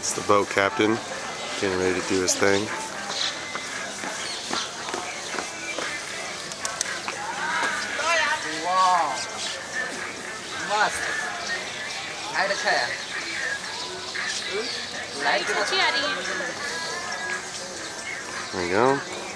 It's the boat captain getting ready to do his thing. Wow. There you go.